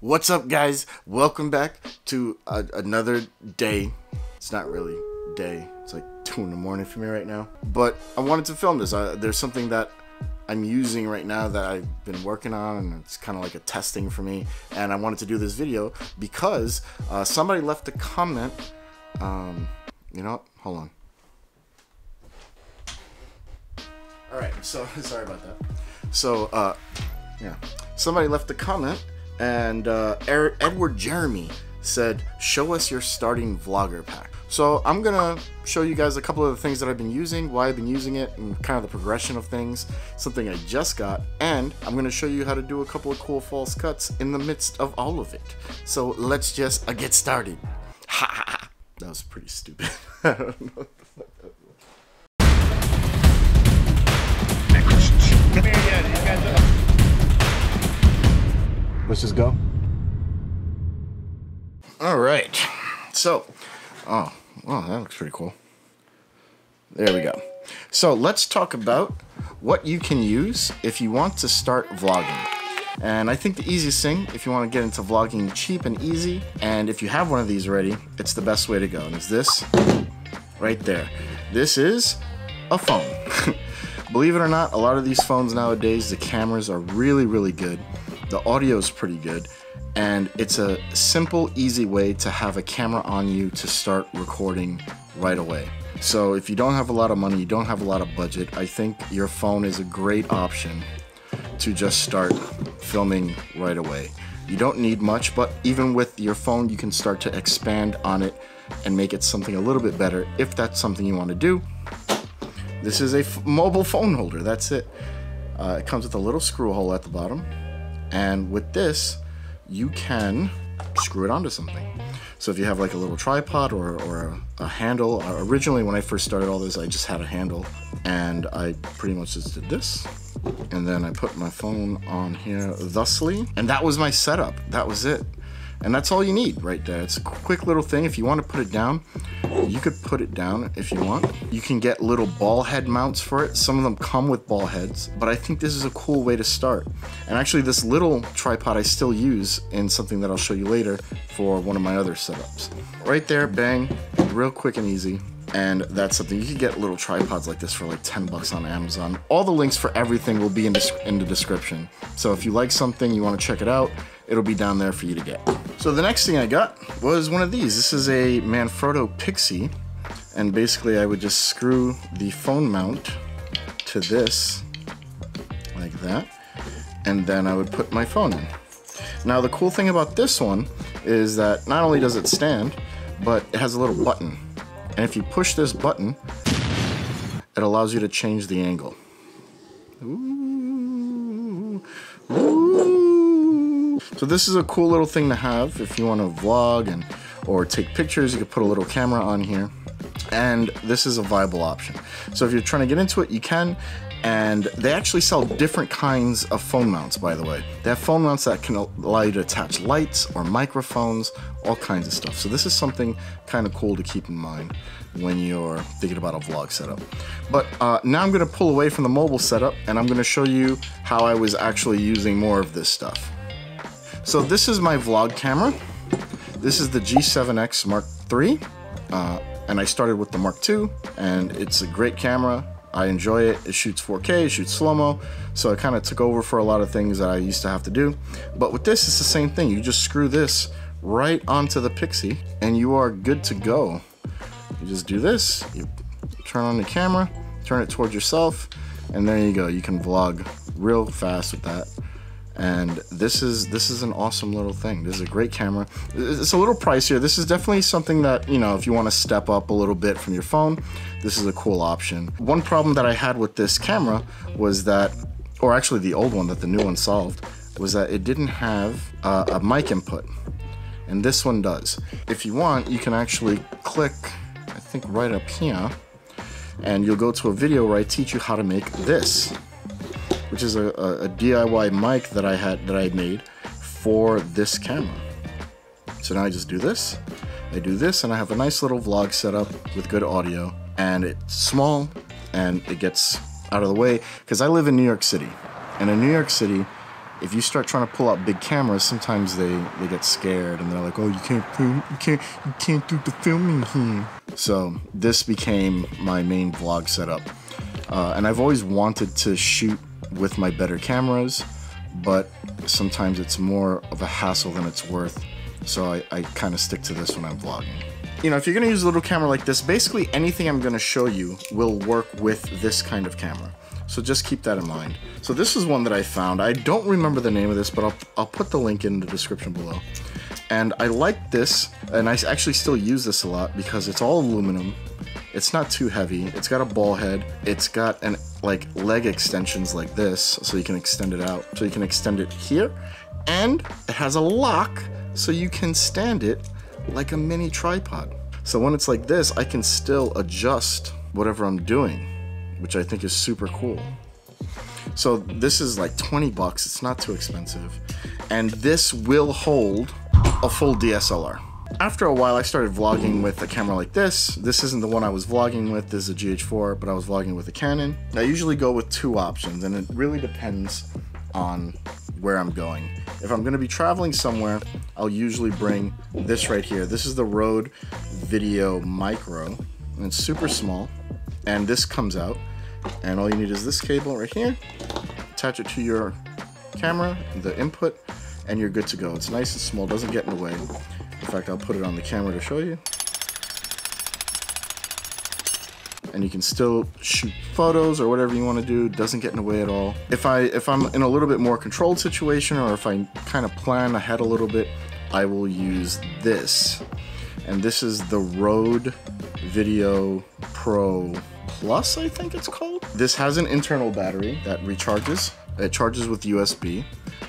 What's up, guys? Welcome back to another day. It's not really day. It's like two in the morning for me right now. But I wanted to film this. I, there's something that I'm using right now that I've been working on, and it's kind of like a testing for me. And I wanted to do this video because uh, somebody left a comment. Um, you know, what? hold on. All right, so sorry about that. So, uh, yeah, somebody left a comment, and uh, er Edward Jeremy said, "Show us your starting vlogger pack." So I'm gonna show you guys a couple of the things that I've been using, why I've been using it, and kind of the progression of things. Something I just got, and I'm gonna show you how to do a couple of cool false cuts in the midst of all of it. So let's just uh, get started. Ha ha ha! That was pretty stupid. I don't know. Come here. Let's just go. All right. So, oh, wow, that looks pretty cool. There we go. So let's talk about what you can use if you want to start vlogging. And I think the easiest thing, if you want to get into vlogging cheap and easy, and if you have one of these already, it's the best way to go. And it's this right there. This is a phone. Believe it or not, a lot of these phones nowadays, the cameras are really, really good. The audio is pretty good. And it's a simple, easy way to have a camera on you to start recording right away. So if you don't have a lot of money, you don't have a lot of budget, I think your phone is a great option to just start filming right away. You don't need much, but even with your phone, you can start to expand on it and make it something a little bit better if that's something you want to do. This is a mobile phone holder, that's it. Uh, it comes with a little screw hole at the bottom. And with this, you can screw it onto something. So if you have like a little tripod or, or a, a handle, uh, originally when I first started all this, I just had a handle and I pretty much just did this. And then I put my phone on here thusly. And that was my setup. That was it. And that's all you need right there. It's a quick little thing. If you want to put it down, you could put it down if you want. You can get little ball head mounts for it. Some of them come with ball heads, but I think this is a cool way to start. And actually this little tripod I still use in something that I'll show you later for one of my other setups. Right there, bang, real quick and easy. And that's something you can get little tripods like this for like 10 bucks on Amazon. All the links for everything will be in, in the description. So if you like something, you want to check it out, it'll be down there for you to get. So the next thing I got was one of these. This is a Manfrotto Pixie. And basically I would just screw the phone mount to this like that. And then I would put my phone in. Now the cool thing about this one is that not only does it stand, but it has a little button. And if you push this button, it allows you to change the angle. Ooh, ooh. So this is a cool little thing to have if you want to vlog and or take pictures. You could put a little camera on here, and this is a viable option. So if you're trying to get into it, you can. And they actually sell different kinds of phone mounts, by the way. They have phone mounts that can allow you to attach lights or microphones, all kinds of stuff. So this is something kind of cool to keep in mind when you're thinking about a vlog setup. But uh, now I'm gonna pull away from the mobile setup and I'm gonna show you how I was actually using more of this stuff. So this is my vlog camera. This is the G7X Mark III. Uh, and I started with the Mark II and it's a great camera. I enjoy it. It shoots 4K, it shoots slow-mo, so it kind of took over for a lot of things that I used to have to do. But with this, it's the same thing. You just screw this right onto the Pixie, and you are good to go. You just do this, you turn on the camera, turn it towards yourself, and there you go. You can vlog real fast with that and this is this is an awesome little thing. This is a great camera. It's a little pricier. This is definitely something that you know if you want to step up a little bit from your phone this is a cool option. One problem that i had with this camera was that or actually the old one that the new one solved was that it didn't have a mic input. And this one does. If you want you can actually click i think right up here and you'll go to a video where i teach you how to make this which is a, a, a DIY mic that I had that I made for this camera. So now I just do this, I do this, and I have a nice little vlog setup with good audio, and it's small, and it gets out of the way, because I live in New York City, and in New York City, if you start trying to pull out big cameras, sometimes they, they get scared and they're like, oh, you can't film, you can't, you can't do the filming here. So this became my main vlog setup. Uh, and I've always wanted to shoot with my better cameras, but sometimes it's more of a hassle than it's worth. So I, I kind of stick to this when I'm vlogging. You know, if you're gonna use a little camera like this, basically anything I'm gonna show you will work with this kind of camera. So just keep that in mind. So this is one that I found. I don't remember the name of this, but I'll, I'll put the link in the description below. And I like this, and I actually still use this a lot because it's all aluminum. It's not too heavy. It's got a ball head. It's got an like leg extensions like this, so you can extend it out. So you can extend it here, and it has a lock, so you can stand it like a mini tripod. So when it's like this, I can still adjust whatever I'm doing, which I think is super cool. So this is like 20 bucks. It's not too expensive. And this will hold a full DSLR. After a while, I started vlogging with a camera like this. This isn't the one I was vlogging with. This is a GH4, but I was vlogging with a Canon. I usually go with two options, and it really depends on where I'm going. If I'm gonna be traveling somewhere, I'll usually bring this right here. This is the Rode Video Micro, and it's super small. And this comes out, and all you need is this cable right here. Attach it to your camera, the input, and you're good to go. It's nice and small, doesn't get in the way. In fact, I'll put it on the camera to show you. and you can still shoot photos or whatever you want to do doesn't get in the way at all if i if i'm in a little bit more controlled situation or if i kind of plan ahead a little bit i will use this and this is the Rode Video Pro Plus, I think it's called. This has an internal battery that recharges. It charges with USB.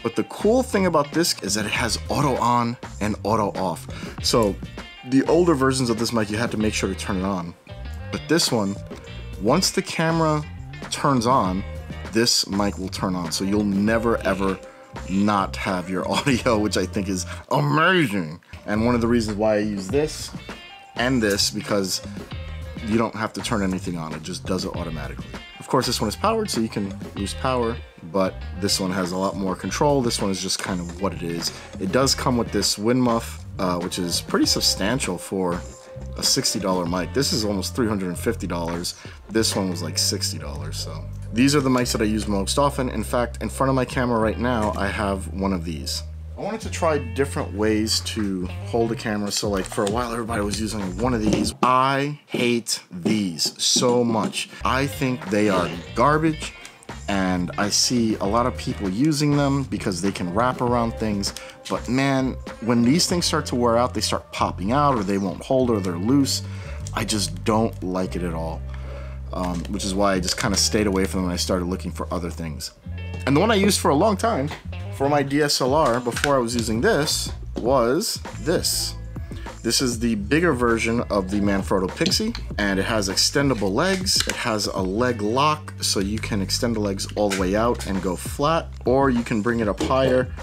But the cool thing about this is that it has auto on and auto off. So the older versions of this mic, you had to make sure to turn it on. But this one, once the camera turns on, this mic will turn on. So you'll never ever not have your audio, which I think is amazing. And one of the reasons why I use this and this because you don't have to turn anything on, it just does it automatically. Of course, this one is powered, so you can use power, but this one has a lot more control. This one is just kind of what it is. It does come with this wind muff, uh, which is pretty substantial for a $60 mic. This is almost $350. This one was like $60, so. These are the mics that I use most often. In fact, in front of my camera right now, I have one of these. I wanted to try different ways to hold a camera. So like for a while, everybody was using one of these. I hate these so much. I think they are garbage and I see a lot of people using them because they can wrap around things. But man, when these things start to wear out, they start popping out or they won't hold or they're loose. I just don't like it at all. Um, which is why I just kind of stayed away from them and I started looking for other things. And the one I used for a long time for my DSLR before I was using this was this. This is the bigger version of the Manfrotto Pixie, and it has extendable legs. It has a leg lock, so you can extend the legs all the way out and go flat, or you can bring it up higher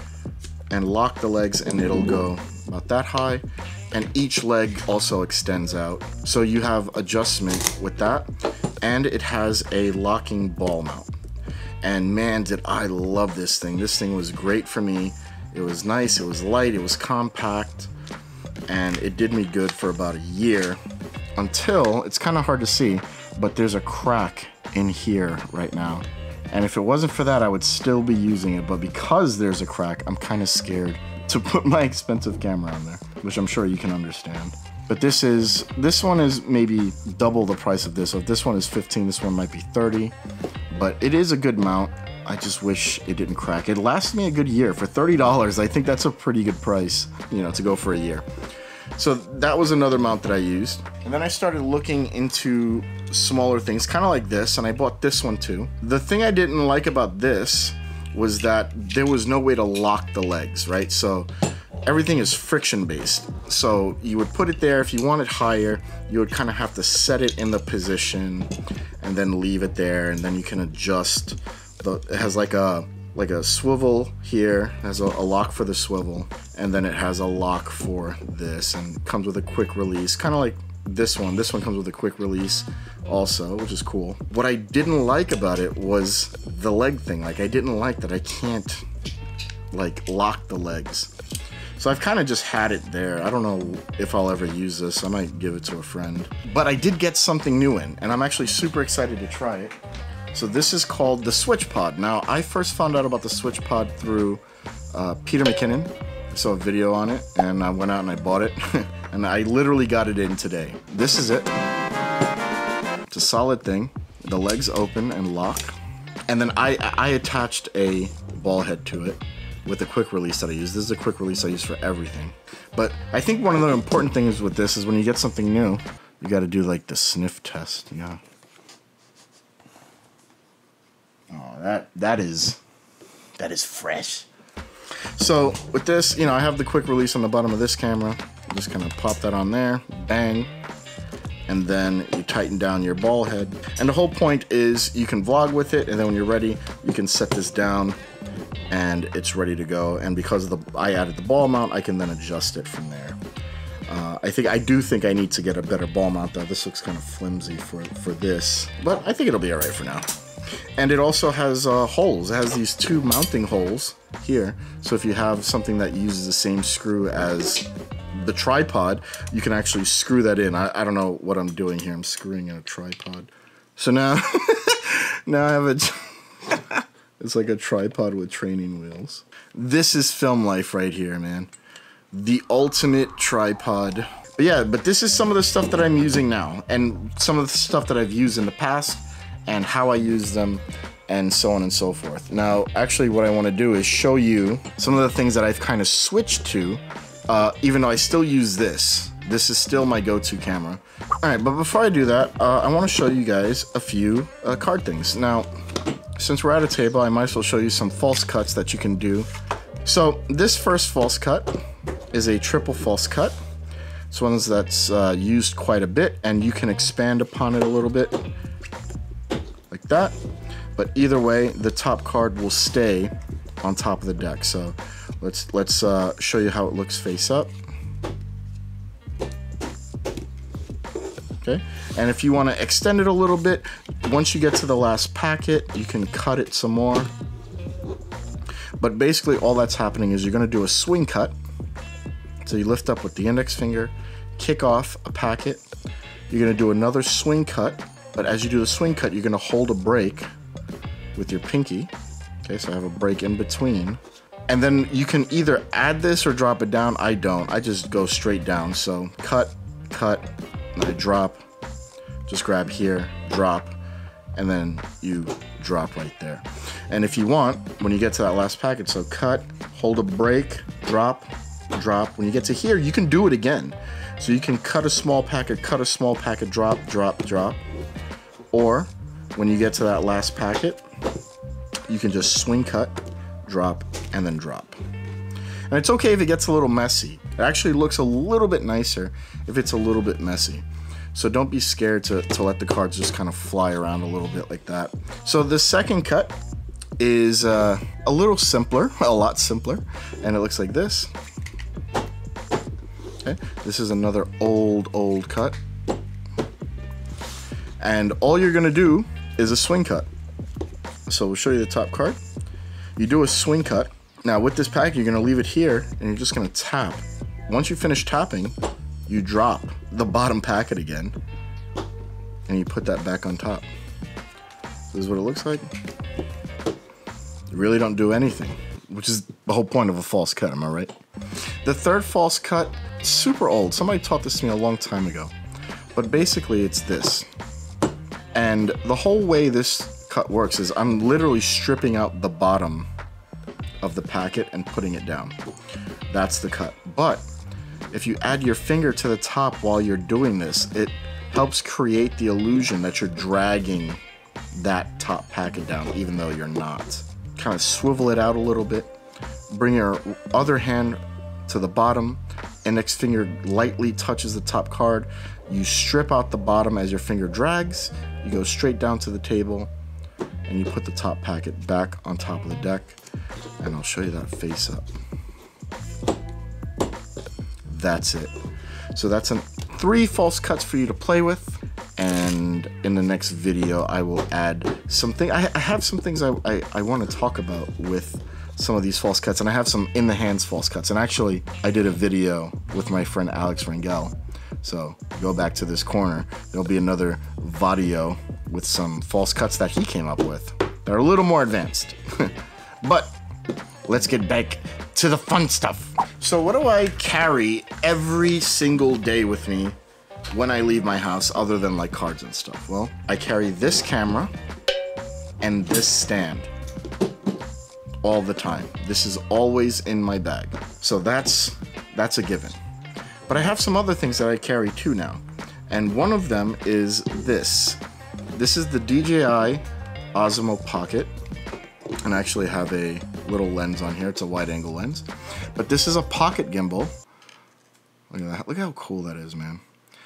and lock the legs and it'll go about that high. And each leg also extends out. So you have adjustment with that, and it has a locking ball mount. And man, did I love this thing. This thing was great for me. It was nice, it was light, it was compact and it did me good for about a year until it's kind of hard to see, but there's a crack in here right now. And if it wasn't for that, I would still be using it. But because there's a crack, I'm kind of scared to put my expensive camera on there, which I'm sure you can understand. But this is, this one is maybe double the price of this. So if this one is 15, this one might be 30. But it is a good mount. I just wish it didn't crack. It lasts me a good year. For $30, I think that's a pretty good price, you know, to go for a year. So that was another mount that I used. And then I started looking into smaller things, kind of like this, and I bought this one too. The thing I didn't like about this was that there was no way to lock the legs, right? So everything is friction based. So you would put it there. If you want it higher, you would kind of have to set it in the position and then leave it there. And then you can adjust the, it has like a, like a swivel here, has a, a, lock for the swivel, and then it has a lock for this and comes with a quick release, kind of like this one. This one comes with a quick release also, which is cool. What I didn't like about it was the leg thing. Like I didn't like that I can't like lock the legs. So I've kind of just had it there. I don't know if I'll ever use this. I might give it to a friend. But I did get something new in, and I'm actually super excited to try it. So this is called the Switch Pod. Now, I first found out about the Switch Pod through uh, Peter McKinnon. I saw a video on it, and I went out and I bought it. and I literally got it in today. This is it. It's a solid thing. The legs open and lock. And then I, I attached a ball head to it with a quick release that I use. This is a quick release I use for everything. But I think one of the important things with this is when you get something new, you got to do like the sniff test. Yeah. Oh, that that is that is fresh. So with this, you know, I have the quick release on the bottom of this camera. Just kind of pop that on there, bang, and then you tighten down your ball head. And the whole point is you can vlog with it, and then when you're ready, you can set this down and it's ready to go. And because the I added the ball mount, I can then adjust it from there. Uh, I think I do think I need to get a better ball mount though. This looks kind of flimsy for for this, but I think it'll be all right for now. And it also has uh, holes. It has these two mounting holes here. So if you have something that uses the same screw as the tripod, you can actually screw that in. I, I don't know what I'm doing here. I'm screwing in a tripod. So now, now I have a. It's like a tripod with training wheels. This is film life right here, man. The ultimate tripod. But yeah, but this is some of the stuff that I'm using now, and some of the stuff that I've used in the past, and how I use them, and so on and so forth. Now, actually, what I want to do is show you some of the things that I've kind of switched to, uh, even though I still use this. This is still my go-to camera. All right, but before I do that, uh, I want to show you guys a few uh, card things. Now, since we're at a table, I might as well show you some false cuts that you can do. So this first false cut is a triple false cut. It's one that's uh, used quite a bit and you can expand upon it a little bit like that. But either way, the top card will stay on top of the deck. So let's let's uh, show you how it looks face up. Okay, and if you want to extend it a little bit, once you get to the last packet, you can cut it some more. But basically all that's happening is you're going to do a swing cut. So you lift up with the index finger, kick off a packet. You're going to do another swing cut, but as you do the swing cut, you're going to hold a break with your pinky. Okay, so I have a break in between. And then you can either add this or drop it down. I don't. I just go straight down. So cut, cut, I drop, just grab here, drop, and then you drop right there. And if you want, when you get to that last packet, so cut, hold a break, drop, drop. When you get to here, you can do it again. So you can cut a small packet, cut a small packet, drop, drop, drop. Or when you get to that last packet, you can just swing cut, drop, and then drop. And it's okay if it gets a little messy. It actually looks a little bit nicer if it's a little bit messy. So don't be scared to, to let the cards just kind of fly around a little bit like that. So the second cut is uh, a little simpler, a lot simpler, and it looks like this. Okay, this is another old, old cut. And all you're gonna do is a swing cut. So we'll show you the top card. You do a swing cut. Now with this pack, you're gonna leave it here and you're just gonna tap. Once you finish tapping, you drop the bottom packet again and you put that back on top. This is what it looks like. You really don't do anything, which is the whole point of a false cut, am I right? The third false cut, super old. Somebody taught this to me a long time ago. But basically it's this. And the whole way this cut works is I'm literally stripping out the bottom of the packet and putting it down. That's the cut. But if you add your finger to the top while you're doing this, it helps create the illusion that you're dragging that top packet down even though you're not. Kind of swivel it out a little bit, bring your other hand to the bottom, index finger lightly touches the top card, you strip out the bottom as your finger drags, you go straight down to the table, and you put the top packet back on top of the deck, and I'll show you that face up that's it. So that's an, three false cuts for you to play with. And in the next video, I will add something. I, I have some things I, I, I want to talk about with some of these false cuts, and I have some in the hands false cuts. And actually, I did a video with my friend Alex Rangel. So go back to this corner. There'll be another video with some false cuts that he came up with. They're a little more advanced. but let's get back to the fun stuff. So what do I carry every single day with me when I leave my house other than like cards and stuff? Well, I carry this camera and this stand all the time. This is always in my bag. So that's that's a given. But I have some other things that I carry too now. And one of them is this. This is the DJI Osmo Pocket. And I actually have a little lens on here. It's a wide angle lens. But this is a pocket gimbal. Look at that. Look how cool that is, man.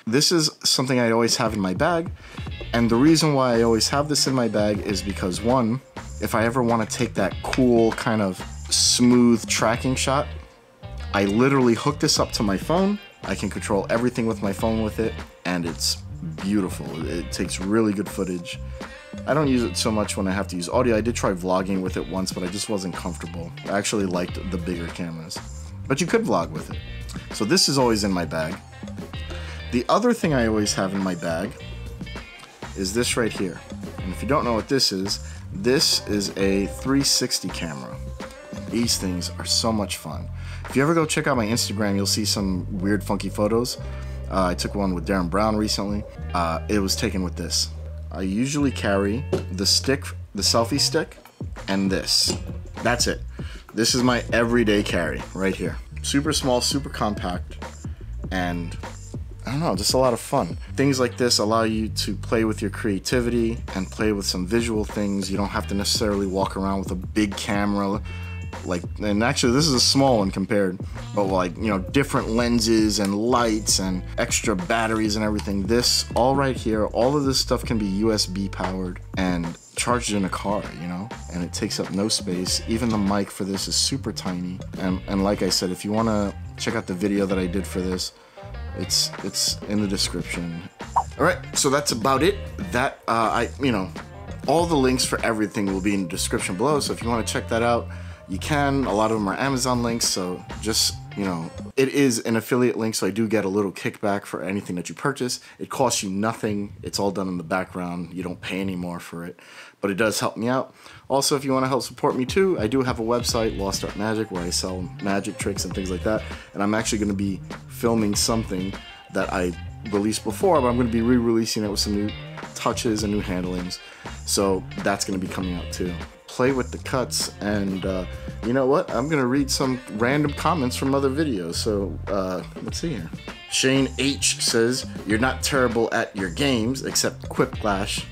This is something I always have in my bag. And the reason why I always have this in my bag is because one, if I ever want to take that cool kind of smooth tracking shot, I literally hook this up to my phone. I can control everything with my phone with it, and it's beautiful. It takes really good footage. I don't use it so much when I have to use audio. I did try vlogging with it once, but I just wasn't comfortable. I actually liked the bigger cameras. But you could vlog with it. So this is always in my bag. The other thing I always have in my bag is this right here. And if you don't know what this is, this is a 360 camera. These things are so much fun. If you ever go check out my Instagram, you'll see some weird, funky photos. Uh, I took one with Derren Brown recently. Uh, it was taken with this. I usually carry the stick, the selfie stick, and this. That's it. This is my everyday carry right here. Super small, super compact, and I don't know, just a lot of fun. Things like this allow you to play with your creativity and play with some visual things. You don't have to necessarily walk around with a big camera like and actually this is a small one compared but like you know different lenses and lights and extra batteries and everything. This all right here all of this stuff can be usb powered and charged in a car you know? And it takes up no space. Even the mic for this is super tiny. And, and like i said if you want to check out the video that i did for this it's it's in the description. All right so that's about it. That uh, i you know all the links for everything will be in the description below. So if you want to check that out you can. A lot of them are Amazon links, so just, you know, it is an affiliate link, so I do get a little kickback for anything that you purchase. It costs you nothing. It's all done in the background. You don't pay any more for it, but it does help me out. Also, if you want to help support me too, I do have a website, Lost Art Magic, where I sell magic tricks and things like that. And I'm actually going to be filming something that I released before, but I'm going to be re-releasing it with some new touches and new handlings. So that's going to be coming out too play with the cuts and uh, you know what? I'm gonna read some random comments from other videos. So uh, let's see here. Shane h says you're not terrible at your games except quiplash.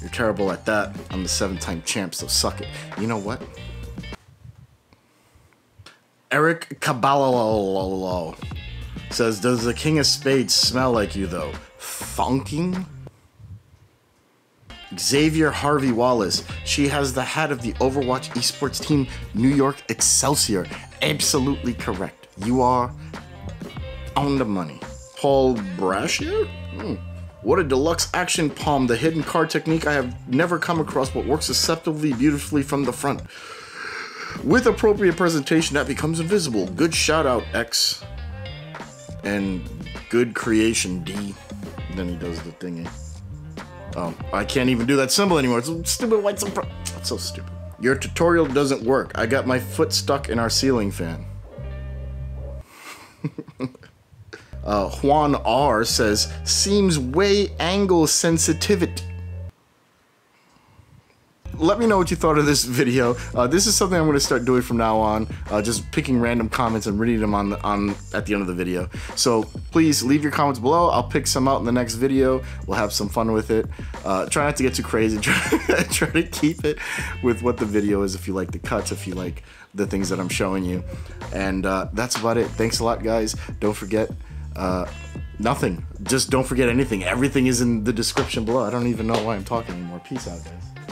You're terrible at that. I'm the seven-time champ so suck it. You know what? Eric caballo says does the king of spades smell like you though? Funking Xavier Harvey Wallace. She has the hat of the Overwatch esports team, New York Excelsior. Absolutely correct. You are on the money. Paul Brashier? Hmm. What a deluxe action palm, the hidden card technique I have never come across but works acceptably beautifully from the front. With appropriate presentation that becomes invisible. Good shout out, X. And good creation, D. Then he does the thingy. Oh, I can't even do that symbol anymore. It's stupid white symbol. It's so stupid. Your tutorial doesn't work. I got my foot stuck in our ceiling fan. uh, Juan R says, seems way angle sensitivity let me know what you thought of this video. Uh, this is something I'm going to start doing from now on, uh, just picking random comments and reading them on the, on at the end of the video. So please leave your comments below. I'll pick some out in the next video. We'll have some fun with it. Uh, try not to get too crazy. Try, try to keep it with what the video is. If you like the cuts, if you like the things that I'm showing you, and uh, that's about it. Thanks a lot, guys. Don't forget. Uh, nothing. Just don't forget anything. Everything is in the description below. I don't even know why I'm talking anymore. Peace out, guys.